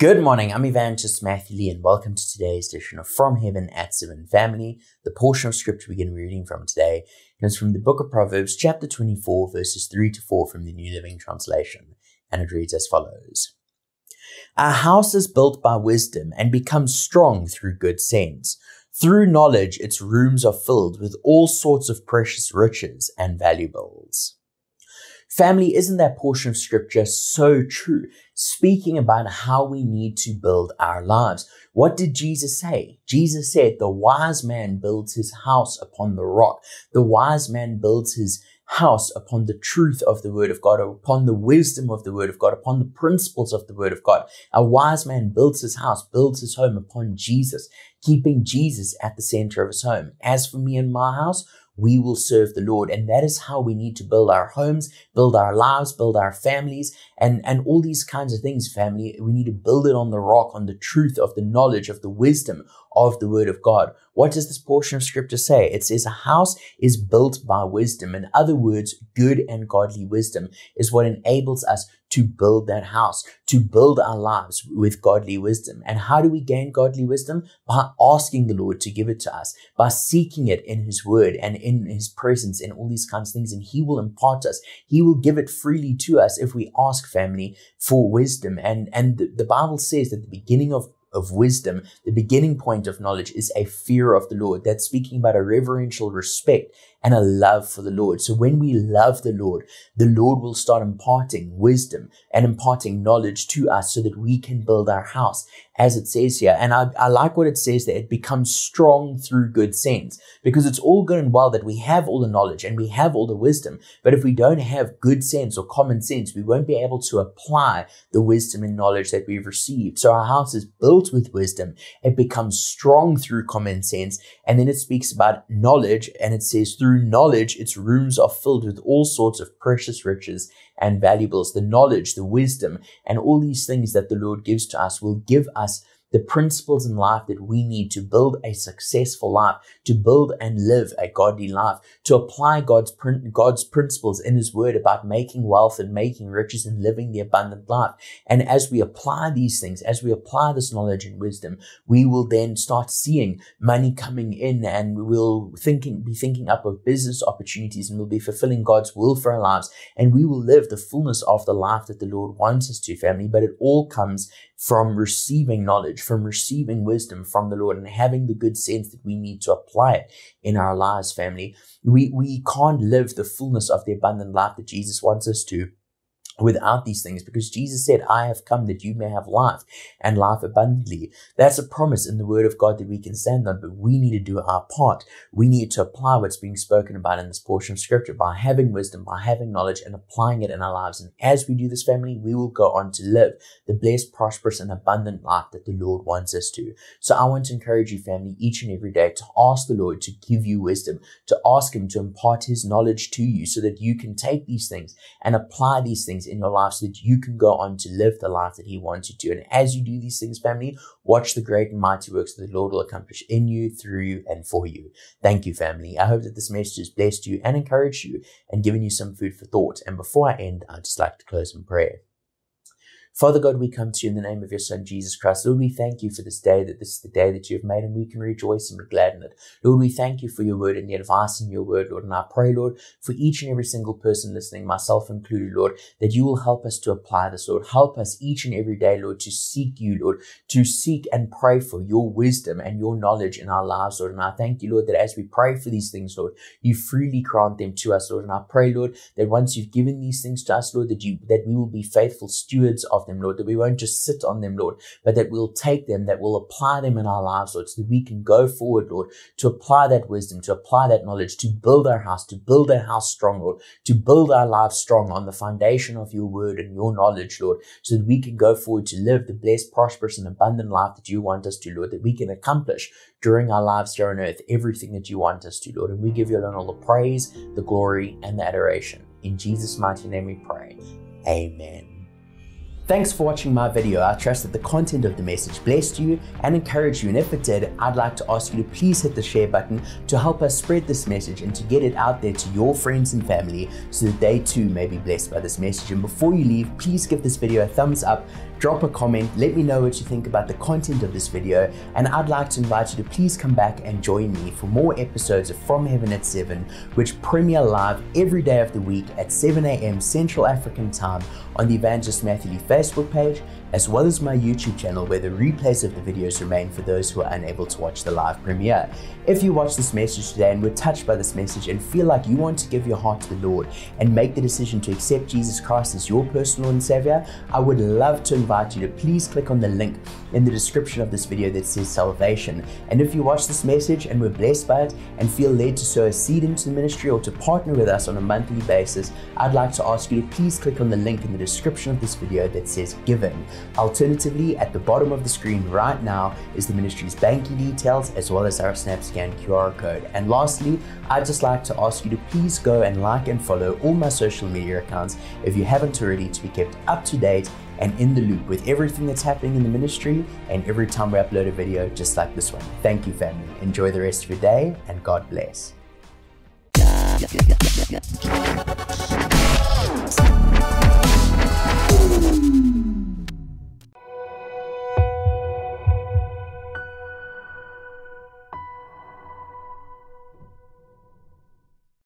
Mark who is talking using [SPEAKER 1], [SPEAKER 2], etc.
[SPEAKER 1] Good morning, I'm Evangelist Matthew Lee, and welcome to today's edition of From Heaven at Seven Family. The portion of scripture we're going to be reading from today comes from the book of Proverbs, chapter 24, verses 3 to 4 from the New Living Translation, and it reads as follows A house is built by wisdom and becomes strong through good sense. Through knowledge, its rooms are filled with all sorts of precious riches and valuables. Family, isn't that portion of scripture so true? Speaking about how we need to build our lives. What did Jesus say? Jesus said, the wise man builds his house upon the rock. The wise man builds his house upon the truth of the word of God, upon the wisdom of the word of God, upon the principles of the word of God. A wise man builds his house, builds his home upon Jesus, keeping Jesus at the center of his home. As for me and my house, we will serve the Lord. And that is how we need to build our homes, build our lives, build our families, and, and all these kinds of things, family. We need to build it on the rock, on the truth of the knowledge of the wisdom of the word of God. What does this portion of scripture say? It says a house is built by wisdom. In other words, good and godly wisdom is what enables us to build that house, to build our lives with godly wisdom. And how do we gain godly wisdom? By asking the Lord to give it to us, by seeking it in His word and in His presence and all these kinds of things. And He will impart us. He will give it freely to us if we ask family for wisdom. And, and the, the Bible says that the beginning of of wisdom, the beginning point of knowledge is a fear of the Lord. That's speaking about a reverential respect and a love for the Lord. So when we love the Lord, the Lord will start imparting wisdom and imparting knowledge to us so that we can build our house as it says here. And I, I like what it says there. it becomes strong through good sense because it's all good and well that we have all the knowledge and we have all the wisdom. But if we don't have good sense or common sense, we won't be able to apply the wisdom and knowledge that we've received. So our house is built with wisdom. It becomes strong through common sense. And then it speaks about knowledge and it says through through knowledge, its rooms are filled with all sorts of precious riches and valuables. The knowledge, the wisdom, and all these things that the Lord gives to us will give us the principles in life that we need to build a successful life, to build and live a godly life, to apply God's, God's principles in His Word about making wealth and making riches and living the abundant life. And as we apply these things, as we apply this knowledge and wisdom, we will then start seeing money coming in and we'll thinking, be thinking up of business opportunities and we'll be fulfilling God's will for our lives. And we will live the fullness of the life that the Lord wants us to, family. But it all comes from receiving knowledge, from receiving wisdom from the Lord and having the good sense that we need to apply it in our lives, family. We, we can't live the fullness of the abundant life that Jesus wants us to without these things because Jesus said, I have come that you may have life and life abundantly. That's a promise in the word of God that we can stand on, but we need to do our part. We need to apply what's being spoken about in this portion of scripture by having wisdom, by having knowledge and applying it in our lives. And as we do this, family, we will go on to live the blessed, prosperous and abundant life that the Lord wants us to. So I want to encourage you, family, each and every day to ask the Lord to give you wisdom, to ask him to impart his knowledge to you so that you can take these things and apply these things in your life so that you can go on to live the life that He wants you to. And as you do these things, family, watch the great and mighty works that the Lord will accomplish in you, through you, and for you. Thank you, family. I hope that this message has blessed you and encouraged you and given you some food for thought. And before I end, I'd just like to close in prayer. Father God, we come to you in the name of your Son, Jesus Christ. Lord, we thank you for this day, that this is the day that you have made, and we can rejoice and be glad in it. Lord, we thank you for your word and the advice in your word, Lord. And I pray, Lord, for each and every single person listening, myself included, Lord, that you will help us to apply this, Lord. Help us each and every day, Lord, to seek you, Lord, to seek and pray for your wisdom and your knowledge in our lives, Lord. And I thank you, Lord, that as we pray for these things, Lord, you freely grant them to us, Lord. And I pray, Lord, that once you've given these things to us, Lord, that you that we will be faithful stewards of them, Lord, that we won't just sit on them, Lord, but that we'll take them, that we'll apply them in our lives, Lord, so that we can go forward, Lord, to apply that wisdom, to apply that knowledge, to build our house, to build our house strong, Lord, to build our lives strong on the foundation of your word and your knowledge, Lord, so that we can go forward to live the blessed, prosperous, and abundant life that you want us to, Lord, that we can accomplish during our lives here on earth everything that you want us to, Lord. And we give you alone all the praise, the glory, and the adoration. In Jesus' mighty name we pray. Amen. Thanks for watching my video. I trust that the content of the message blessed you and encouraged you. And if it did, I'd like to ask you to please hit the share button to help us spread this message and to get it out there to your friends and family so that they too may be blessed by this message. And before you leave, please give this video a thumbs up drop a comment, let me know what you think about the content of this video, and I'd like to invite you to please come back and join me for more episodes of From Heaven at 7, which premiere live every day of the week at 7 a.m. Central African Time on the Evangelist Matthew Lee Facebook page, as well as my YouTube channel where the replays of the videos remain for those who are unable to watch the live premiere. If you watch this message today and were touched by this message and feel like you want to give your heart to the Lord and make the decision to accept Jesus Christ as your personal and Savior, I would love to invite you to please click on the link in the description of this video that says salvation. And if you watch this message and were blessed by it and feel led to sow a seed into the ministry or to partner with us on a monthly basis, I'd like to ask you to please click on the link in the description of this video that says giving. Alternatively, at the bottom of the screen right now is the ministry's banking details as well as our SnapScan QR code. And lastly, I'd just like to ask you to please go and like and follow all my social media accounts if you haven't already to be kept up to date and in the loop with everything that's happening in the ministry and every time we upload a video just like this one. Thank you, family. Enjoy the rest of your day and God bless.